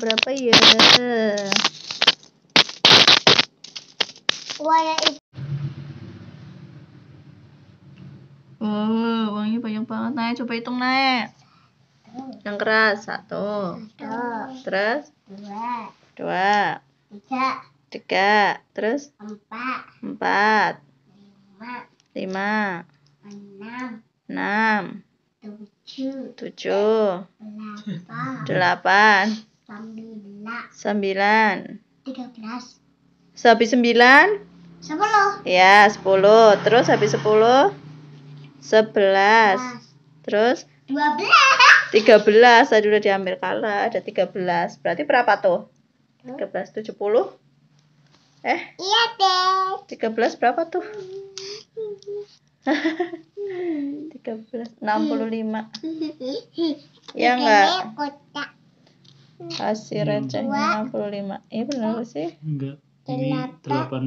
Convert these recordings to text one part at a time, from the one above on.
berapa ya? Warna itu. Oh, uangnya banyak banget naik. Coba hitung naik. Yang keras satu. Satu, Terus? Dua, dua, tiga, tiga. Terus? Empat, empat, lima, lima, enam, enam, tujuh, tujuh, delapan, sembilan, tiga belas, Sehabis sembilan, sepuluh, ya sepuluh. Terus habis sepuluh, sebelas. Terus? Dua belas. 13 tadi udah diambil kalah. Ada 13 berarti berapa tuh? 13 70 eh? Iya deh. 13 berapa tuh 13 65 ya enggak Kotak hasil recehnya 65 iya benar nggak sih. Enggak. Ini 80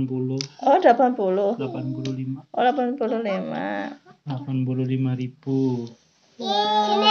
oh 80 85 oh 85 85 ribu. Sini